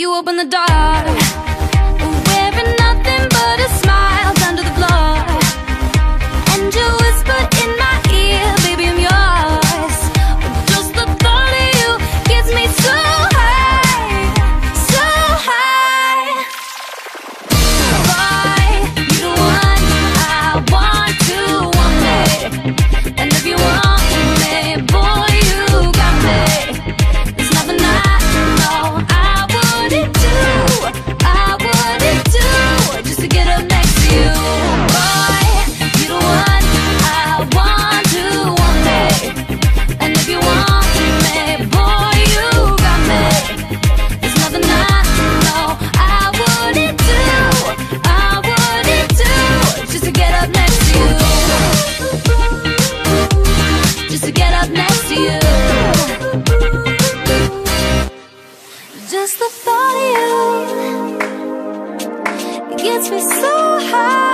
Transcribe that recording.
You open the door. Gets me so high